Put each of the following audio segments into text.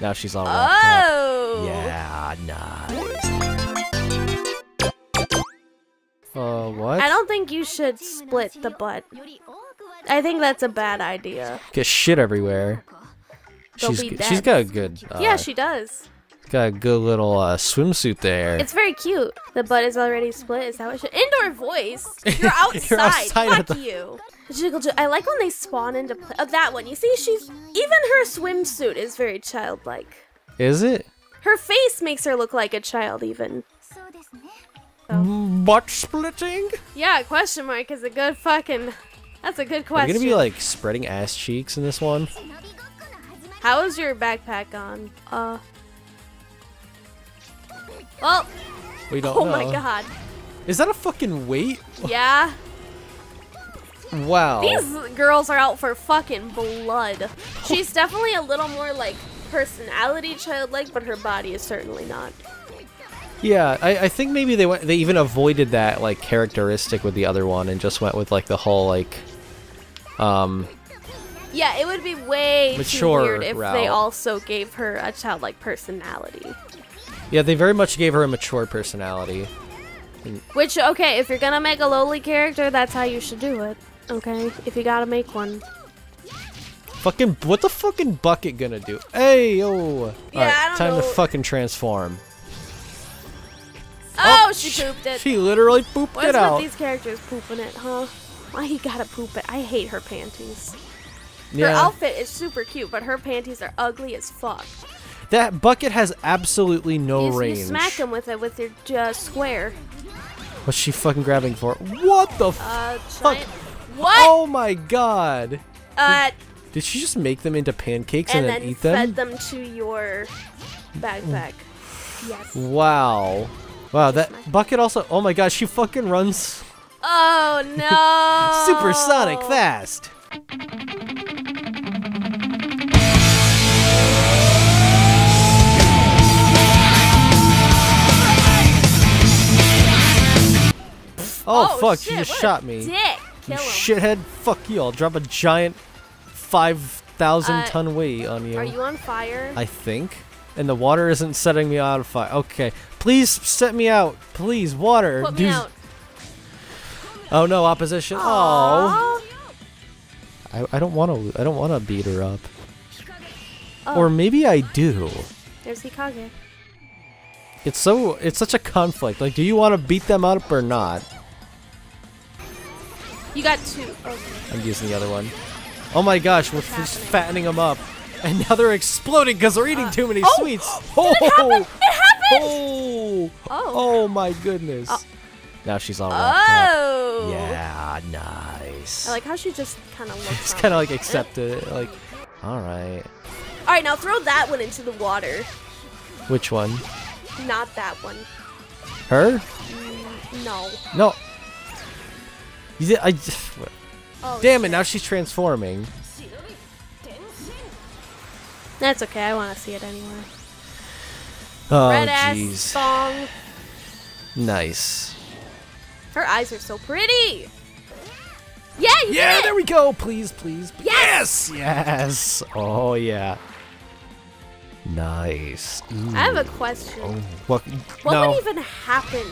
Now she's all wrapped up. Oh. Yeah, nice. Uh, what? I don't think you should split the butt. I think that's a bad idea. Get shit everywhere. They'll She's be g- dead. she's got a good uh, yeah, she does. Got a good little uh, swimsuit there. It's very cute. The butt is already split. Is that what? She- Indoor voice. You're outside. You're outside Fuck the- you. Jiggle, jiggle. I like when they spawn into play. Oh, that one. You see, she's even her swimsuit is very childlike. Is it? Her face makes her look like a child, even. Butt splitting? Yeah, question mark is a good fucking. That's a good Are question. gonna be like spreading ass cheeks in this one? How is your backpack on? Uh. Well, We don't oh know. my god. Is that a fucking weight? Yeah. Wow. These girls are out for fucking blood. She's definitely a little more like personality childlike, but her body is certainly not. Yeah, I, I think maybe they went. They even avoided that like characteristic with the other one and just went with like the whole like, um, Yeah, it would be way Mature too weird if route. they also gave her a childlike personality. Yeah. They very much gave her a mature personality. Which, okay, if you're gonna make a loli character, that's how you should do it. Okay, if you gotta make one. Fucking, what the fucking bucket gonna do? Hey yo! Yeah, Alright, time know. to fucking transform. Oh, oh she pooped it. She literally pooped What's it with out. these characters pooping it, huh? Why you gotta poop it? I hate her panties. Her outfit is super cute, but her panties are ugly as fuck. That bucket has absolutely no you, range. you smack him with it with your uh, square. What's she fucking grabbing for? What the? Uh, Fuck. What? Oh my god! uh, Did she just make them into pancakes and and, then then eat fed them? them to your backpack. Yes. Wow. Wow, that bucket also. Oh my gosh, she fucking runs Oh no! supersonic fast. Oh, fuck, shit, she just shot me. Dick. You Kill him. shithead, fuck you. I'll drop a giant 5,000 Uh, ton weight on you. Are you on fire? I think. And the water isn't setting me out of fire. Okay. Please set me out. Please, water. Put me Do- out. Oh no, opposition. Oh. I, I don't want to I don't want to beat her up. Oh. Or maybe I do. There's Hikage. It's so it's such a conflict. Like do you want to beat them up or not? You got two. Okay. I'm using the other one. Oh my gosh, we're just fattening them up. And now they're exploding because they're eating uh, too many oh! sweets. Did it happen? Oh! It happened! Oh! Oh. Oh my goodness. Oh. Now she's all wrapped up. Oh. Yeah, nice. I like how she just kind of looks. It's kind of like accepted it. Like, all right. All right, now throw that one into the water. Which one? Not that one. Her? Mm, no. No. You did, I just, Oh, damn it! Now she's transforming. That's okay. I want to see it anyway. Oh Red ass jeez. song. Nice. Her eyes are so pretty. Yeah, you Yeah, there we go. Please, please. please. Yes! Yes. Oh yeah. Nice. I have a question. Oh, what? What no. would even happen?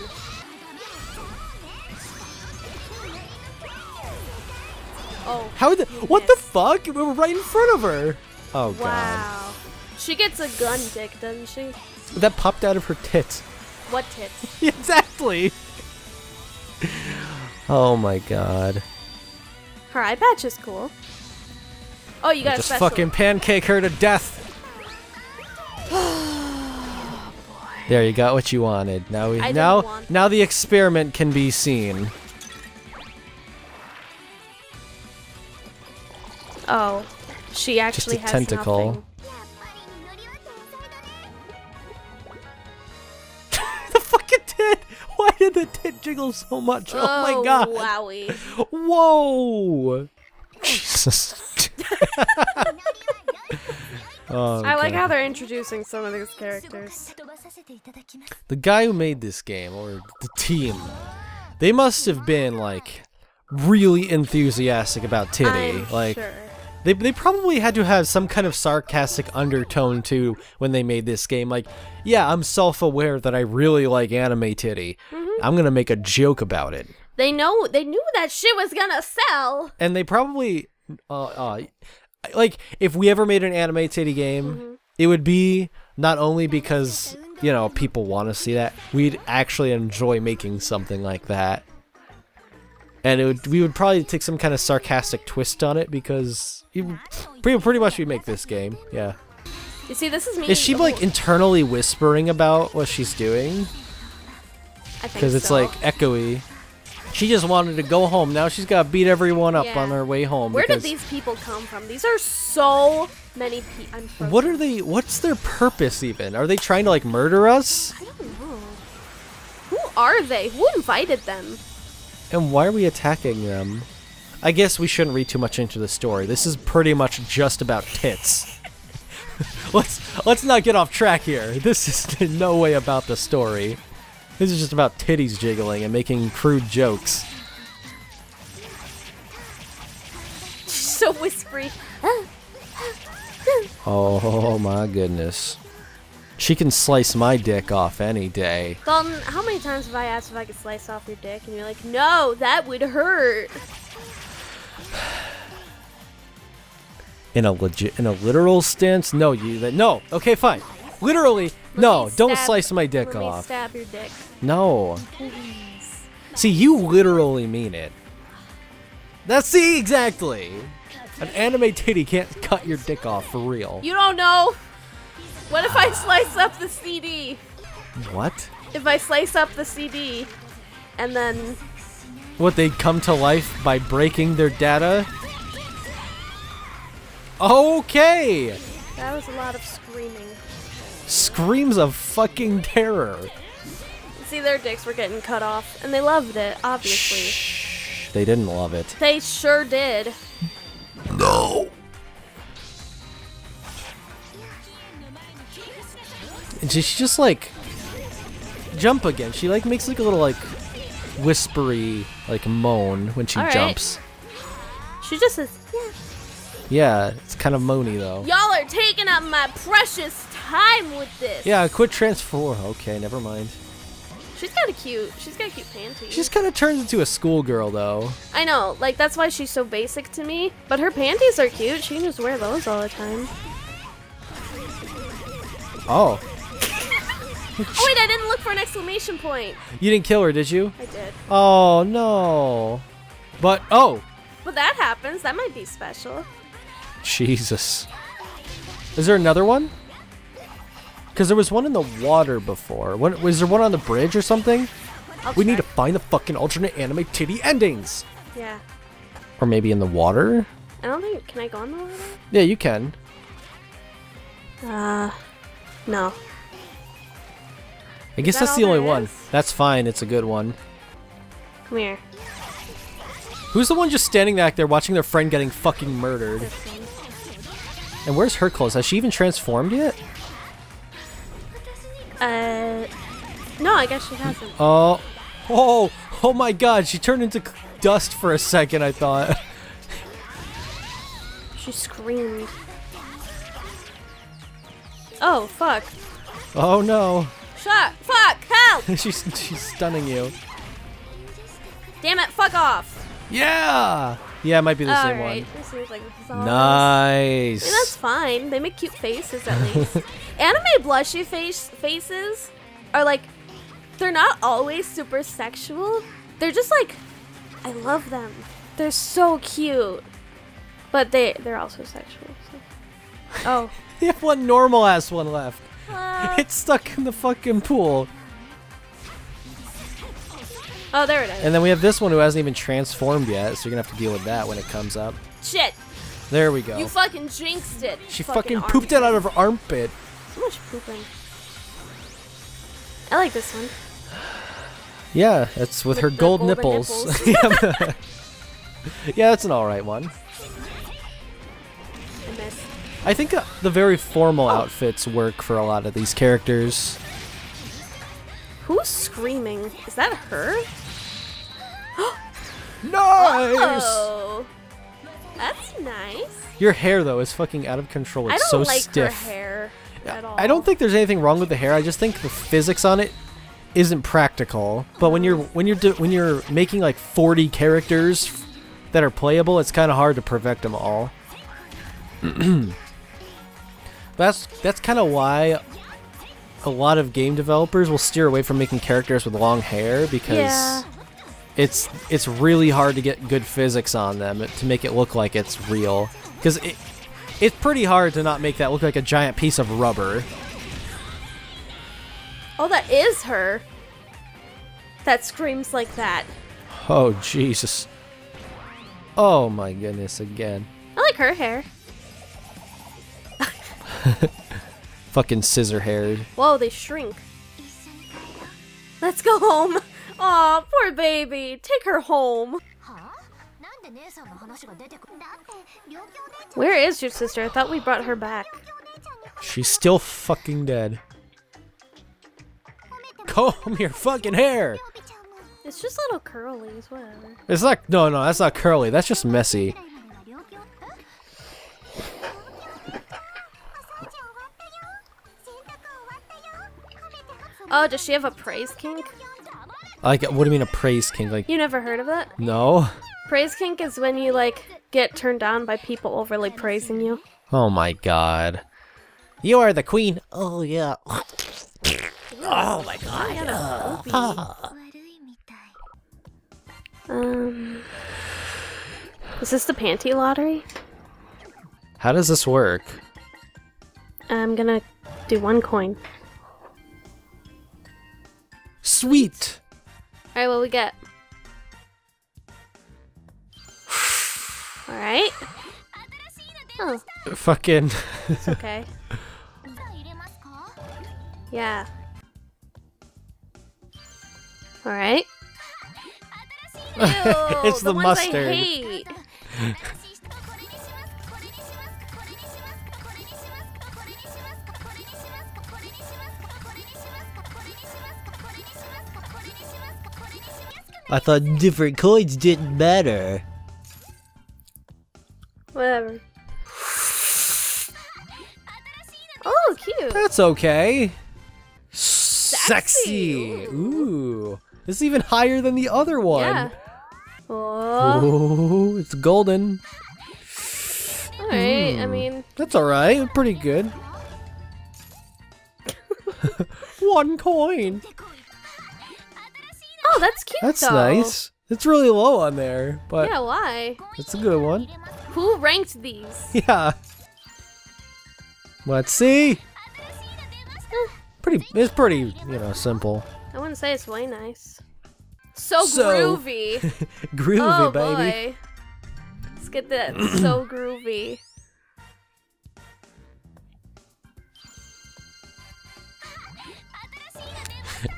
Oh. How the? What the fuck? We were right in front of her. Oh god. Wow. She gets a gun dick, doesn't she? That popped out of her tits. What tits? exactly. Oh my god. Her eye patch is cool. Oh, you got a Just fucking pancake her to death. Oh, there, you got what you wanted. Now we now now the experiment can be seen. Oh, she actually Just a has tentacle. nothing. the fucking tit! Why did the tit jiggle so much? Oh, my oh, god! Wowie. Whoa! Jesus. oh, I like God. how they're introducing some of these characters. the guy who made this game or the team, they must have been like really enthusiastic about Titty. I'm like sure. They, they probably had to have some kind of sarcastic undertone too when they made this game. Like, yeah, I'm self-aware that I really like anime titty. I'm gonna make a joke about it. They know they knew that shit was gonna sell. And they probably, uh, uh, like, if we ever made an anime titty game, it would be not only because you know people want to see that, we'd actually enjoy making something like that. And it would, we would probably take some kind of sarcastic twist on it because pretty, pretty much we make this game. Yeah. You see, this is me. Is she like internally whispering about what she's doing? Because it's so. like echoey. She just wanted to go home. Now she's got to beat everyone up Yeah. on her way home. Where did these people come from? These are so many people. What are they? What's their purpose even? Are they trying to like murder us? I don't know. Who are they? Who invited them? And why are we attacking them? I guess we shouldn't read too much into the story. This is pretty much just about tits. let's let's not get off track here. This is in no way about the story. This is just about titties jiggling and making crude jokes. She's so whispery. Oh my goodness. She can slice my dick off any day. Dalton, how many times have I asked if I could slice off your dick? And you're like, no, that would hurt. In a legit, in a literal stance, no, you that no. Okay, fine. Literally, no. Let me Don't slice my dick off. stab your dick, No. please. See, you literally mean it. That's see exactly. An anime titty can't cut your dick off for real. You don't know. What if I slice up the CD? What? If I slice up the CD, and then What they come to life by breaking their data? Okay. that was a lot of screaming. Screams of fucking terror. See, their dicks were getting cut off, and they loved it, obviously. Shh. They didn't love it. They sure did. And she, she just like jump again. She like makes like a little like whispery like moan when she All right. jumps. She just says, yeah. Yeah, it's kind of moany though. Y'all are taking up my precious time with this. Yeah, quit transform. Okay, never mind. She's kind of cute. She's got cute panties. She just kind of turns into a schoolgirl though. I know, like that's why she's so basic to me. But her panties are cute. She can just wear those all the time. Oh, Oh wait, I didn't look for an exclamation point. you didn't kill her, did you? I did. Oh no. But oh, But that happens. That might be special. Jesus. Is there another one? Because there was one in the water before. What, was there one on the bridge or something? I'll We need to find the fucking alternate anime titty endings. Yeah. Or maybe in the water? I don't think. Can I go in the water? Yeah, you can. Uh, no. I guess that that's the only one. That's fine. It's a good one. Come here. Who's the one just standing back there watching their friend getting fucking murdered? And where's her clothes? Has she even transformed yet? Uh, no, I guess she hasn't. Oh, oh, oh my god, she turned into dust for a second, I thought. She screamed. Oh fuck! Oh no. Shut! Fuck! Help! she's, she's stunning you. Damn it! Fuck off! Yeah! Yeah, it might be the same Alright, one. this like is all. Nice. Yeah, that's fine. They make cute faces at least. Anime blushy face faces are like they're not always super sexual. They're just like I love them. They're so cute. But they they're also sexual. Oh. You have one normal ass one left. Uh, It's stuck in the fucking pool. oh, there it is. And then we have this one who hasn't even transformed yet, so you're gonna have to deal with that when it comes up. Shit! There we go. You fucking jinxed it. she fucking pooped it out of her armpit. So much pooping. I like this one. Yeah, that's with, With her gold golden nipples. yeah, yeah, that's an alright one. I think uh, the very formal Oh. outfits work for a lot of these characters. Who's screaming? Is that her? Nice! Oh. That's nice. Your hair though is fucking out of control. It's I don't so like stiff. her hair at all. I don't think there's anything wrong with the hair. I just think the physics on it isn't practical. But when you're when you're when you're making like 40 characters that are playable, it's kind of hard to perfect them all. that's that's kind of why a lot of game developers will steer away from making characters with long hair because Yeah. it's it's really hard to get good physics on them to make it look like it's real because it it's pretty hard to not make that look like a giant piece of rubber Oh, that is her. That screams like that. oh jesus oh my goodness again I like her hair. Fucking scissor haired. Whoa, they shrink. Let's go home. Aw, poor baby. Take her home. Where is your sister? I thought we brought her back. She's still fucking dead. Comb your fucking hair! It's just little curlies, whatever. It's not- no, no, that's not curly. That's just messy. Oh, does she have a praise kink? Like, what do you mean a praise kink? Like, you never heard of that? No. Praise kink is when you like get turned on by people overly praising you. Oh my god. You are the queen. Oh yeah. oh my god. Oh. Um. Is this the panty lottery? How does this work? I'm gonna do one coin. Sweet. All right, what we get? All right. Oh. Fucking. okay. Yeah. All right. Ew, it's the, the mustard. I thought different coins didn't matter. Whatever. Oh, cute. That's okay. Sexy. Sexy. Ooh. This is even higher than the other one. Yeah. Whoa. Ooh, it's golden. Alright, mm. I hmm. mean. That's alright. Pretty good. one coin. oh, that's cute. That's though. nice. It's really low on there, but Yeah, why? it's a good one. Who ranked these? Yeah. Let's see. Pretty. It's pretty, you know, simple. I wouldn't say it's way nice. So, So- groovy. Groovy, oh baby. boy. Let's get that so groovy.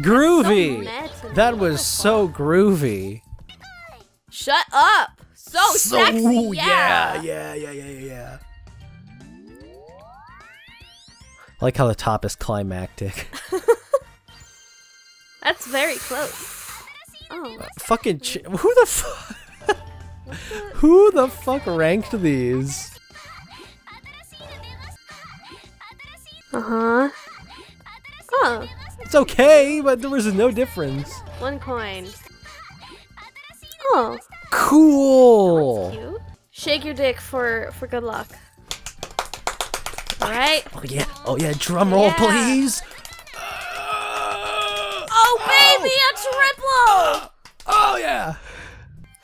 Groovy. So that was so groovy. Shut up. So, sexy. ooh, yeah. yeah, yeah, yeah, yeah, yeah. I like how the top is climactic. That's very close. Oh, Fucking ch- who the fuck? who the fuck ranked these? uh huh. Oh, It's okay, but there was no difference. one coin. Oh, Cool. cute. Shake your dick for for good luck. All right. Oh yeah. Oh yeah. Drum roll, Yeah. please. Oh baby, a triple. Oh yeah.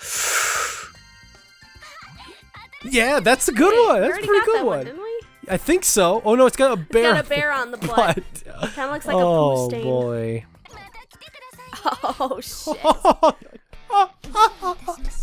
Yeah, that's a good Wait, one. That's a pretty got good that one. I think so. Oh no, it's got a bear. It's got a bear on the butt. butt. kind of looks like oh, a poo stain. Oh boy. Oh shit.